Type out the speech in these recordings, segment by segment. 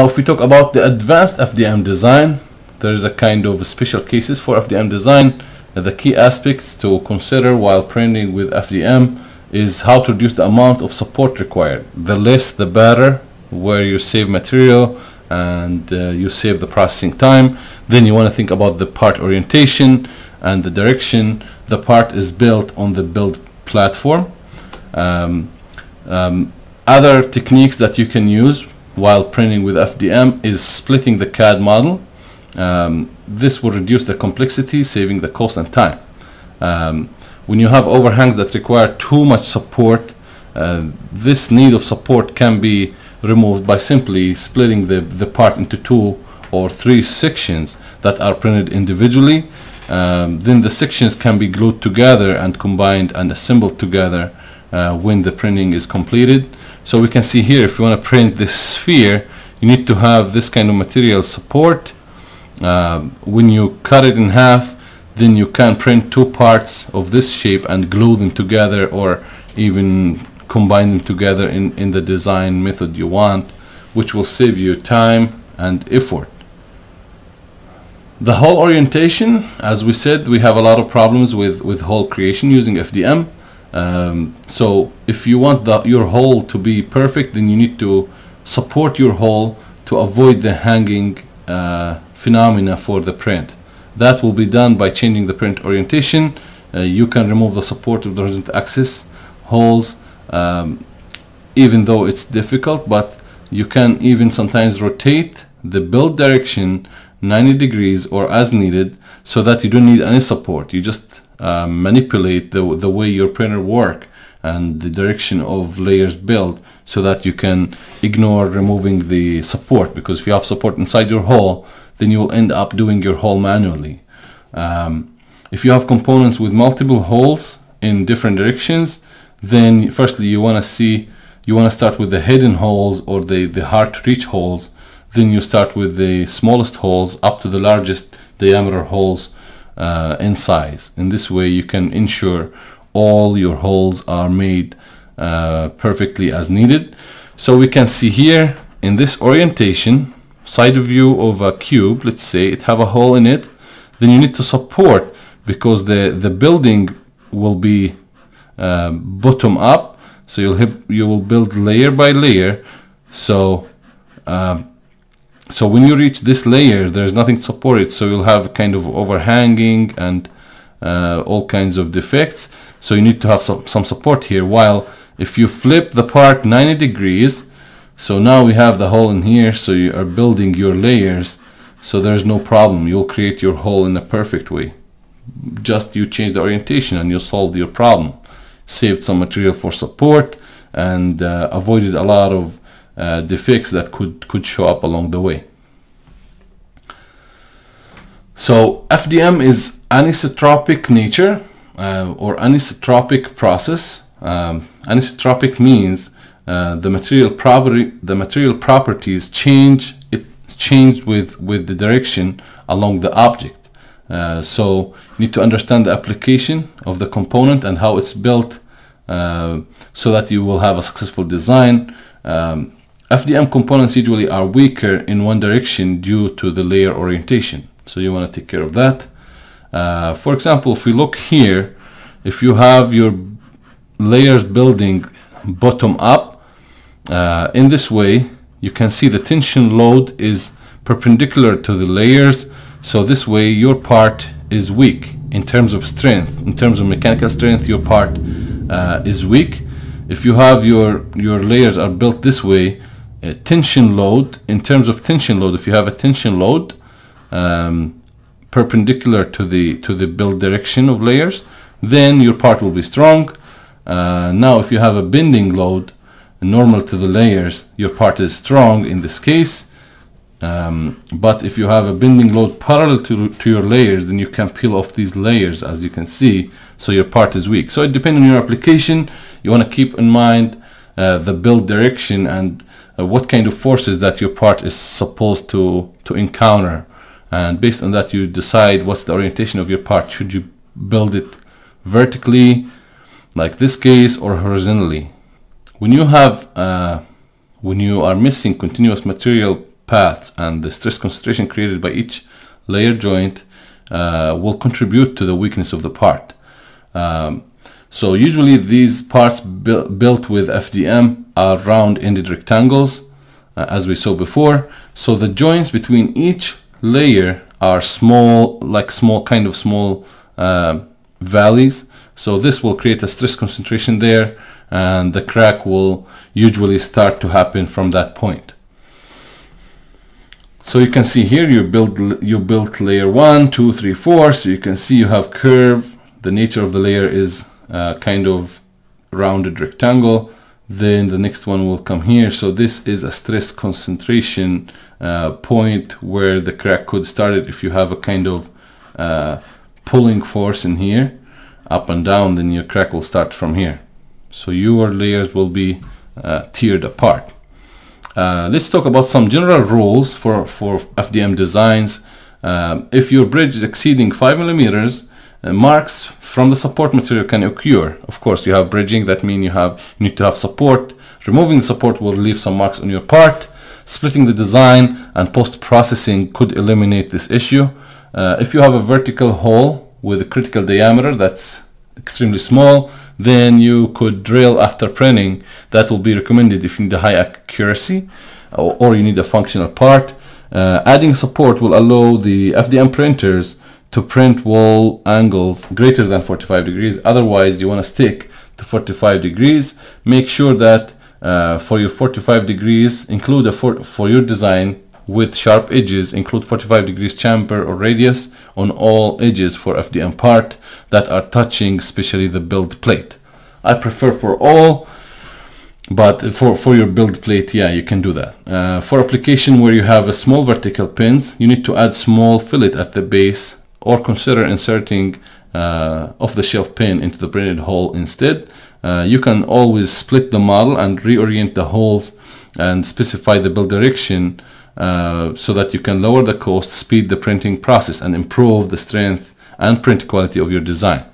Now, if we talk about the advanced FDM design, there's a kind of special cases for FDM design. The key aspects to consider while printing with FDM is how to reduce the amount of support required. The less, the better, where you save material and uh, you save the processing time. Then you want to think about the part orientation and the direction the part is built on the build platform. Um, um, other techniques that you can use while printing with FDM is splitting the CAD model. Um, this will reduce the complexity, saving the cost and time. Um, when you have overhangs that require too much support, uh, this need of support can be removed by simply splitting the, the part into two or three sections that are printed individually. Um, then the sections can be glued together and combined and assembled together uh, when the printing is completed. So we can see here if you want to print this sphere you need to have this kind of material support. Uh, when you cut it in half then you can print two parts of this shape and glue them together or even combine them together in, in the design method you want which will save you time and effort. The hole orientation, as we said, we have a lot of problems with, with hole creation using FDM. Um, so if you want the, your hole to be perfect, then you need to support your hole to avoid the hanging uh, phenomena for the print. That will be done by changing the print orientation. Uh, you can remove the support of the horizontal axis holes, um, even though it's difficult, but you can even sometimes rotate the build direction 90 degrees or as needed so that you don't need any support. You just uh, manipulate the, the way your printer work and the direction of layers build so that you can ignore removing the support because if you have support inside your hole then you will end up doing your hole manually. Um, if you have components with multiple holes in different directions then firstly you want to see you want to start with the hidden holes or the, the hard to reach holes then you start with the smallest holes up to the largest diameter holes uh, in size. In this way you can ensure all your holes are made uh, perfectly as needed. So we can see here in this orientation side view of a cube let's say it have a hole in it then you need to support because the the building will be uh, bottom up so you'll you will build layer by layer. So um, so when you reach this layer there's nothing to support it. So you'll have kind of overhanging and uh, all kinds of defects. So you need to have some, some support here. While if you flip the part 90 degrees so now we have the hole in here so you are building your layers. So there's no problem. You'll create your hole in a perfect way. Just you change the orientation and you'll solve your problem. Saved some material for support and uh, avoided a lot of uh, defects that could could show up along the way so FDM is anisotropic nature uh, or anisotropic process. Um, anisotropic means uh, the material property the material properties change it changed with with the direction along the object. Uh, so you need to understand the application of the component and how it's built uh, so that you will have a successful design. Um, FDM components usually are weaker in one direction due to the layer orientation. So you want to take care of that. Uh, for example, if we look here, if you have your layers building bottom up, uh, in this way, you can see the tension load is perpendicular to the layers. So this way your part is weak in terms of strength. In terms of mechanical strength, your part uh, is weak. If you have your, your layers are built this way, tension load, in terms of tension load, if you have a tension load, um, perpendicular to the to the build direction of layers then your part will be strong. Uh, now if you have a bending load normal to the layers your part is strong in this case. Um, but if you have a bending load parallel to, to your layers then you can peel off these layers as you can see so your part is weak. So it depends on your application. You want to keep in mind uh, the build direction and what kind of forces that your part is supposed to to encounter? And based on that you decide what's the orientation of your part. Should you build it vertically like this case or horizontally? When you have uh, when you are missing continuous material paths and the stress concentration created by each layer joint uh, will contribute to the weakness of the part. Um, so usually these parts bu built with FDM are round-ended rectangles, uh, as we saw before. So the joints between each layer are small, like small, kind of small uh, valleys. So this will create a stress concentration there and the crack will usually start to happen from that point. So you can see here you build you built layer one, two, three, four. So you can see you have curve. The nature of the layer is uh, kind of rounded rectangle. Then the next one will come here. So this is a stress concentration uh, point where the crack could start it if you have a kind of uh, pulling force in here up and down then your crack will start from here so your layers will be uh, tiered apart uh, let's talk about some general rules for for FDM designs um, if your bridge is exceeding 5 millimeters marks from the support material can occur. Of course you have bridging that means you have you need to have support. Removing the support will leave some marks on your part. Splitting the design and post-processing could eliminate this issue. Uh, if you have a vertical hole with a critical diameter that's extremely small then you could drill after printing. That will be recommended if you need a high accuracy or, or you need a functional part. Uh, adding support will allow the FDM printers to print wall angles greater than 45 degrees. Otherwise you want to stick to 45 degrees. Make sure that uh, for your 45 degrees include a for, for your design with sharp edges include 45 degrees chamfer or radius on all edges for FDM part that are touching especially the build plate. I prefer for all but for, for your build plate yeah you can do that. Uh, for application where you have a small vertical pins you need to add small fillet at the base or consider inserting uh, off-the-shelf pin into the printed hole instead uh, you can always split the model and reorient the holes and specify the build direction uh, so that you can lower the cost, speed the printing process and improve the strength and print quality of your design.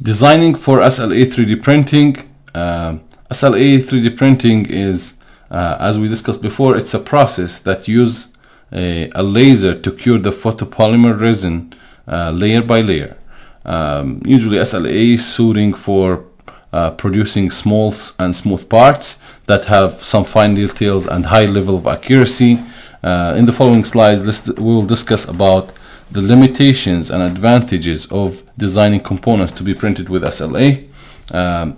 Designing for SLA 3D printing. Uh, SLA 3D printing is, uh, as we discussed before, it's a process that uses a, a, laser to cure the photopolymer resin uh, layer by layer. Um, usually SLA is suiting for uh, producing small and smooth parts that have some fine details and high level of accuracy. Uh, in the following slides, we will discuss about the limitations and advantages of designing components to be printed with SLA. Um,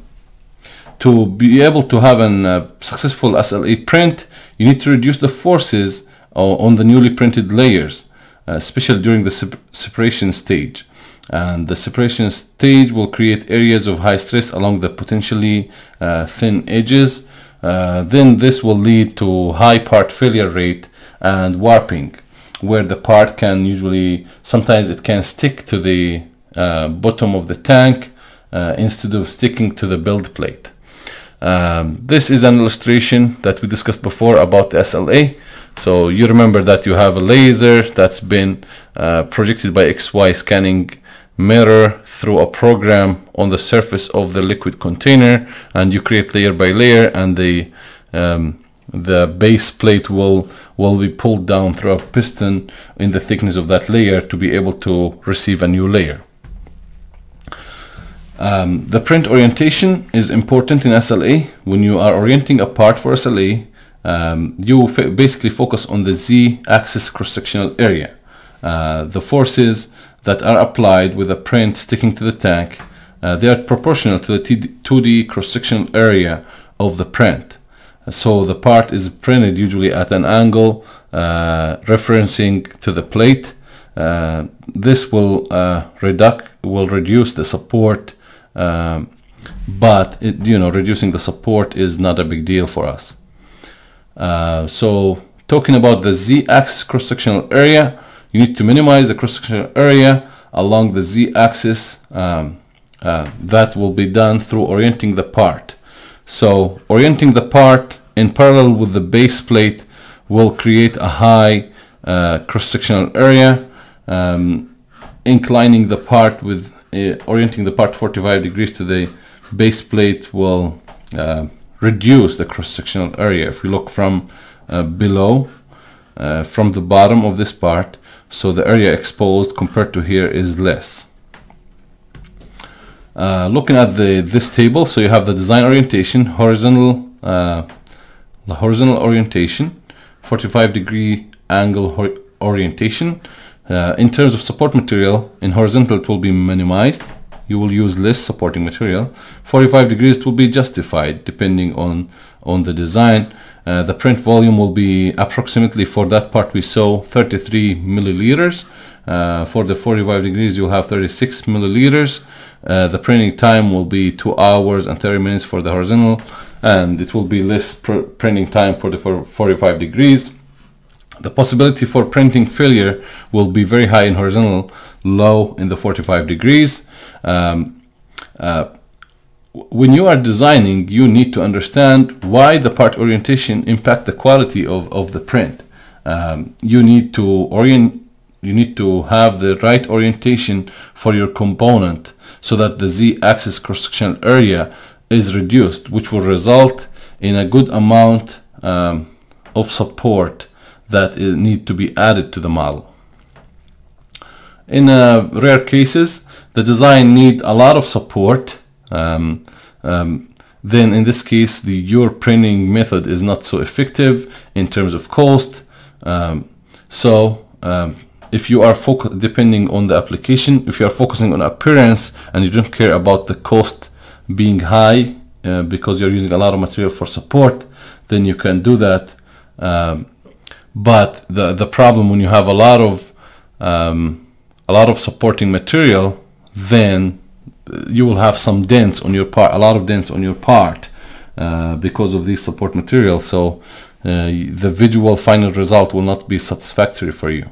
to be able to have a uh, successful SLA print, you need to reduce the forces on the newly printed layers, especially during the sep separation stage. And the separation stage will create areas of high stress along the potentially uh, thin edges. Uh, then this will lead to high part failure rate and warping where the part can usually sometimes it can stick to the uh, bottom of the tank uh, instead of sticking to the build plate. Um, this is an illustration that we discussed before about SLA so you remember that you have a laser that's been uh, projected by XY scanning mirror through a program on the surface of the liquid container and you create layer by layer and the um, the base plate will will be pulled down through a piston in the thickness of that layer to be able to receive a new layer. Um, the print orientation is important in SLA. When you are orienting a part for SLA, um, you basically focus on the z-axis cross-sectional area. Uh, the forces that are applied with a print sticking to the tank, uh, they are proportional to the 2D cross-sectional area of the print. So the part is printed usually at an angle uh, referencing to the plate. Uh, this will uh, reduc will reduce the support, um, but it, you know reducing the support is not a big deal for us. Uh, so talking about the z-axis cross-sectional area, you need to minimize the cross-sectional area along the z-axis. Um, uh, that will be done through orienting the part. So orienting the part in parallel with the base plate will create a high uh, cross-sectional area. Um, inclining the part with uh, orienting the part 45 degrees to the base plate will uh, reduce the cross-sectional area. If we look from uh, below, uh, from the bottom of this part so the area exposed compared to here is less. Uh, looking at the this table so you have the design orientation horizontal uh, the horizontal orientation 45 degree angle orientation. Uh, in terms of support material in horizontal it will be minimized you will use less supporting material 45 degrees will be justified depending on on the design uh, the print volume will be approximately for that part we saw 33 milliliters. Uh, for the 45 degrees you'll have 36 milliliters. Uh, the printing time will be 2 hours and 30 minutes for the horizontal and it will be less pr printing time for the 45 degrees. The possibility for printing failure will be very high in horizontal, low in the 45 degrees. Um, uh, when you are designing, you need to understand why the part orientation impact the quality of, of the print. Um, you need to orient you need to have the right orientation for your component so that the z-axis cross-sectional area is reduced which will result in a good amount um, of support that need to be added to the model. In uh, rare cases the design need a lot of support. Um, um, then in this case the your printing method is not so effective in terms of cost. Um, so um, if you are focused depending on the application if you are focusing on appearance and you don't care about the cost being high uh, because you're using a lot of material for support then you can do that. Um, but the the problem when you have a lot of um, a lot of supporting material then you will have some dents on your part, a lot of dents on your part uh, because of these support materials. So uh, the visual final result will not be satisfactory for you.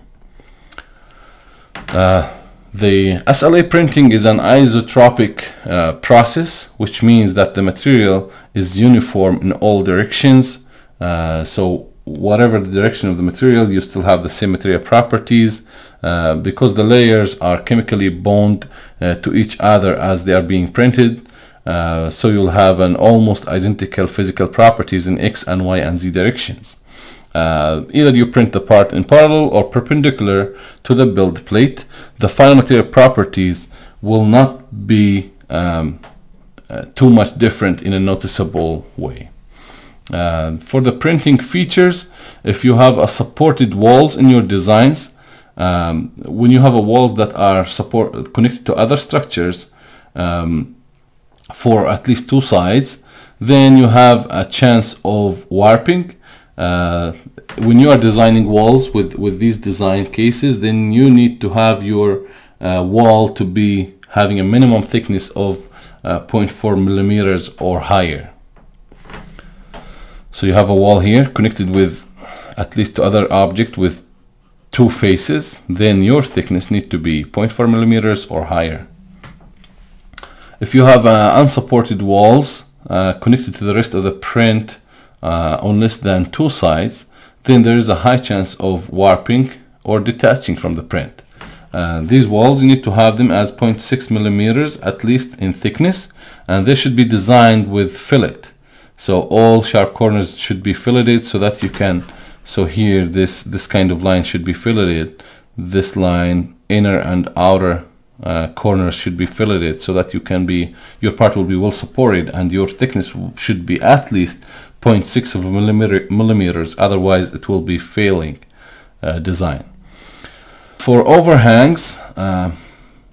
Uh, the SLA printing is an isotropic uh, process, which means that the material is uniform in all directions. Uh, so whatever the direction of the material, you still have the same material properties uh, because the layers are chemically bound uh, to each other as they are being printed. Uh, so you'll have an almost identical physical properties in X and Y and Z directions. Uh, either you print the part in parallel or perpendicular to the build plate. The final material properties will not be um, uh, too much different in a noticeable way. For the printing features, if you have a supported walls in your designs, um, when you have a walls that are support connected to other structures um, for at least two sides, then you have a chance of warping. Uh, when you are designing walls with, with these design cases, then you need to have your uh, wall to be having a minimum thickness of uh, 0.4 millimeters or higher. So you have a wall here connected with at least to other object with two faces, then your thickness need to be 0.4 millimeters or higher. If you have uh, unsupported walls uh, connected to the rest of the print uh, on less than two sides, then there is a high chance of warping or detaching from the print. Uh, these walls you need to have them as 0.6 millimeters at least in thickness and they should be designed with fillet. So all sharp corners should be filleted so that you can so here this this kind of line should be filleted. This line inner and outer uh, corners should be filleted so that you can be your part will be well supported and your thickness should be at least 0.6 of a millimeter millimeters. Otherwise it will be failing uh, design. For overhangs uh,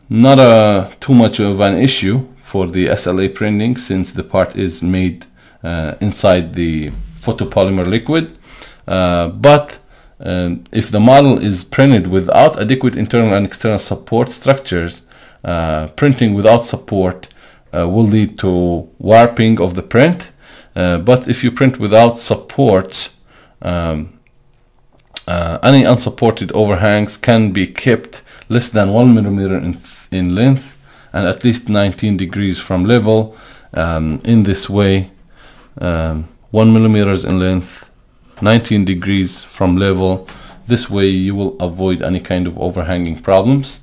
not a too much of an issue for the SLA printing since the part is made uh, inside the photopolymer liquid but um, if the model is printed without adequate internal and external support structures, uh, printing without support uh, will lead to warping of the print. Uh, but if you print without supports, um, uh, any unsupported overhangs can be kept less than one millimeter in, in length and at least 19 degrees from level. Um, in this way, um, one millimeters in length 19 degrees from level. This way you will avoid any kind of overhanging problems.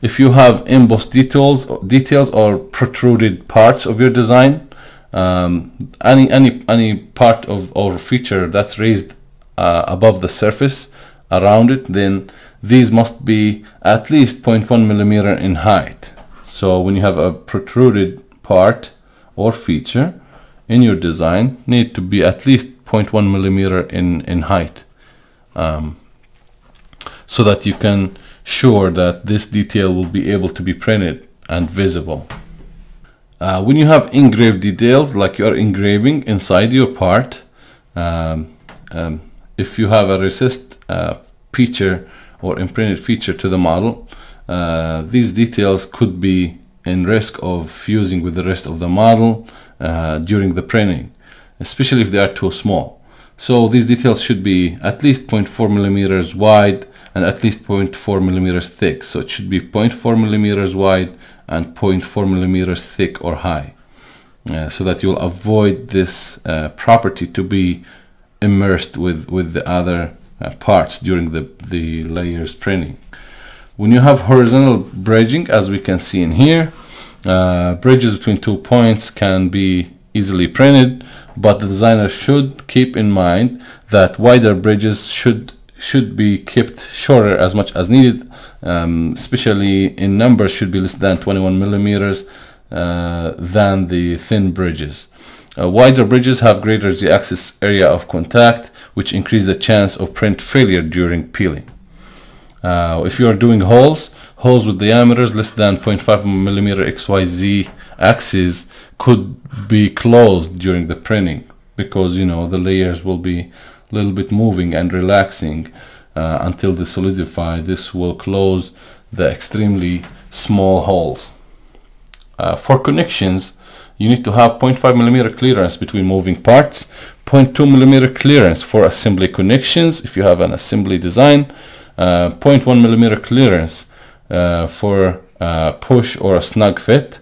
If you have embossed details details or protruded parts of your design um, any any any part of or feature that's raised uh, above the surface around it then these must be at least 0.1 millimeter in height. So when you have a protruded part or feature in your design need to be at least 0.1 millimeter in in height um, so that you can sure that this detail will be able to be printed and visible. Uh, when you have engraved details like you're engraving inside your part um, um, if you have a resist uh, feature or imprinted feature to the model uh, these details could be in risk of fusing with the rest of the model uh, during the printing especially if they are too small. So these details should be at least 0.4 millimeters wide and at least 0.4 millimeters thick. So it should be 0.4 millimeters wide and 0.4 millimeters thick or high uh, so that you'll avoid this uh, property to be immersed with with the other uh, parts during the the layers printing. When you have horizontal bridging as we can see in here uh, bridges between two points can be easily printed but the designer should keep in mind that wider bridges should should be kept shorter as much as needed um, especially in numbers should be less than 21 millimeters uh, than the thin bridges uh, wider bridges have greater z-axis area of contact, which increase the chance of print failure during peeling. Uh, if you are doing holes, holes with diameters less than 0.5 millimeter XYZ axis could be closed during the printing because you know the layers will be a little bit moving and relaxing uh, until they solidify. This will close the extremely small holes. Uh, for connections, you need to have 0.5 millimeter clearance between moving parts 0.2 millimeter clearance for assembly connections if you have an assembly design uh, 0.1 millimeter clearance uh, for uh, push or a snug fit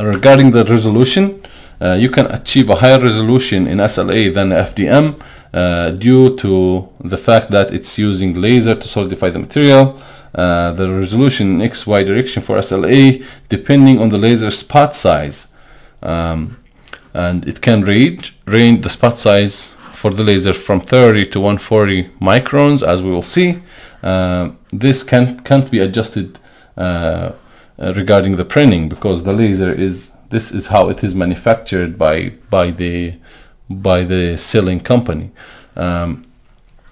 regarding the resolution uh, you can achieve a higher resolution in SLA than FDM uh, due to the fact that it's using laser to solidify the material uh, the resolution in XY direction for SLA depending on the laser spot size. Um, and it can range, range the spot size for the laser from 30 to 140 microns as we will see. Uh, this can, can't be adjusted uh, regarding the printing because the laser is this is how it is manufactured by by the by the selling company. Um,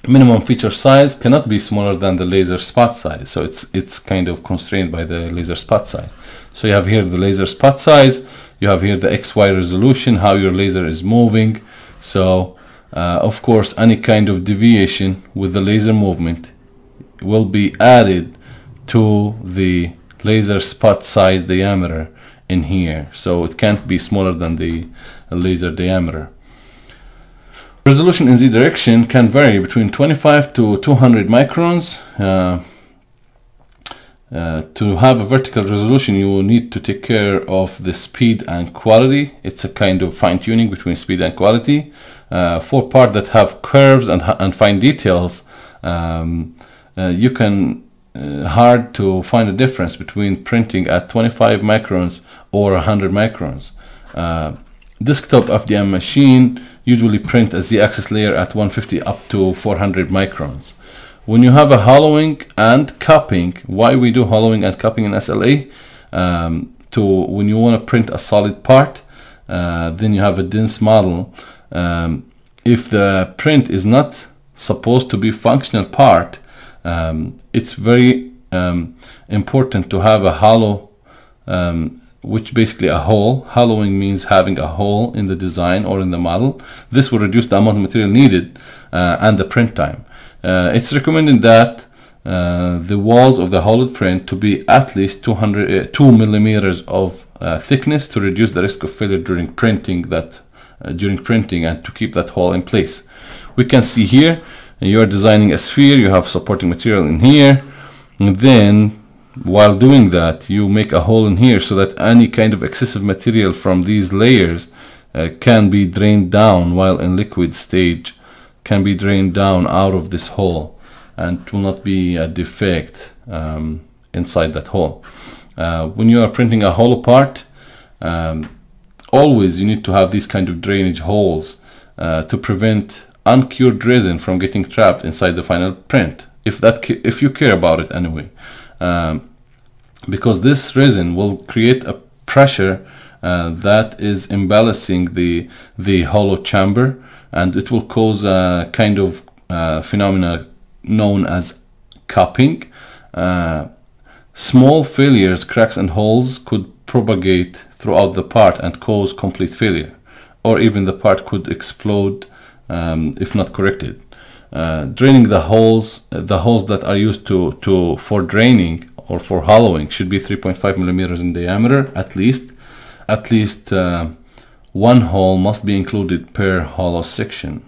minimum feature size cannot be smaller than the laser spot size so it's it's kind of constrained by the laser spot size so you have here the laser spot size you have here the XY resolution how your laser is moving so uh, of course any kind of deviation with the laser movement will be added to the laser spot size diameter in here. So it can't be smaller than the laser diameter. Resolution in Z direction can vary between 25 to 200 microns. Uh, uh, to have a vertical resolution you will need to take care of the speed and quality. It's a kind of fine-tuning between speed and quality. Uh, for parts that have curves and, and fine details um, uh, you can uh, hard to find a difference between printing at 25 microns or 100 microns uh, desktop FDM machine usually print a z-axis layer at 150 up to 400 microns. When you have a hollowing and cupping, why we do hollowing and cupping in SLA? Um, to when you want to print a solid part, uh, then you have a dense model. Um, if the print is not supposed to be functional part, um, it's very um, important to have a hollow um, which basically a hole. Hollowing means having a hole in the design or in the model. This will reduce the amount of material needed uh, and the print time. Uh, it's recommended that uh, the walls of the hollowed print to be at least 200, uh, 2 millimeters of uh, thickness to reduce the risk of failure during printing that uh, during printing and to keep that hole in place. We can see here you are designing a sphere, you have supporting material in here, and then while doing that you make a hole in here so that any kind of excessive material from these layers uh, can be drained down while in liquid stage can be drained down out of this hole and will not be a defect um, inside that hole. Uh, when you are printing a hollow part um, always you need to have these kind of drainage holes uh, to prevent uncured resin from getting trapped inside the final print if that if you care about it anyway. Um, because this resin will create a pressure uh, that is imbalancing the the hollow chamber and it will cause a kind of uh, phenomena known as cupping. Uh, small failures cracks and holes could propagate throughout the part and cause complete failure or even the part could explode um, if not corrected. Uh, draining the holes the holes that are used to to for draining or for hollowing should be 3.5 millimeters in diameter at least. At least uh, one hole must be included per hollow section